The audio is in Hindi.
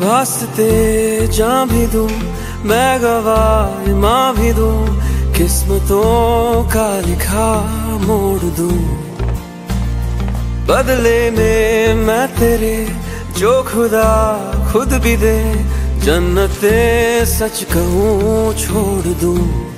वास्ते जा भी दूँ, मैं गवाह माँ भी दूँ, किस्मतों का लिखा मोड़ दूँ। बदले में मैं तेरे, जो खुदा खुद भी दे, जन्नते सच कहूँ छोड़ दूँ।